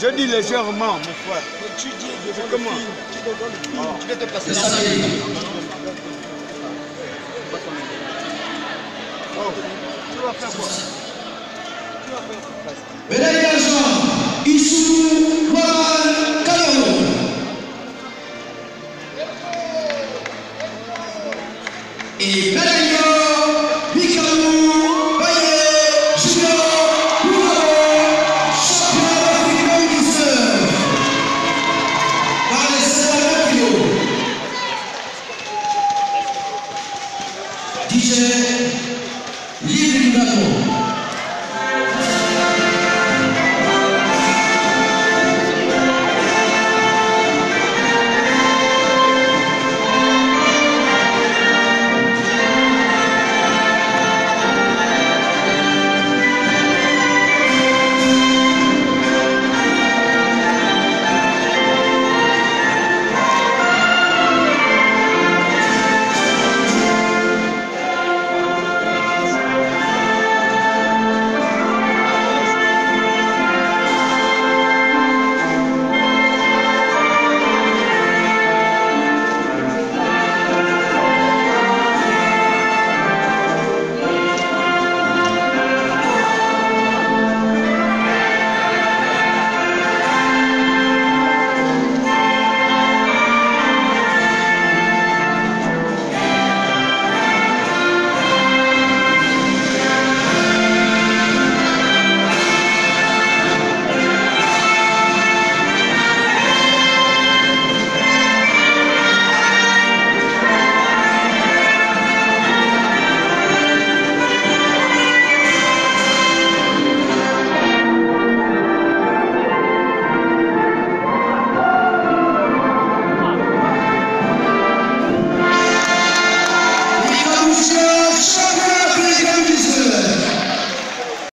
Je dis légèrement, mon frère. Tu dis devant comment Tu. Ah. Tu te passer la oh. tu vas faire quoi? Mesdames et messieurs, Issou Mohamed Et DJ 家で見たと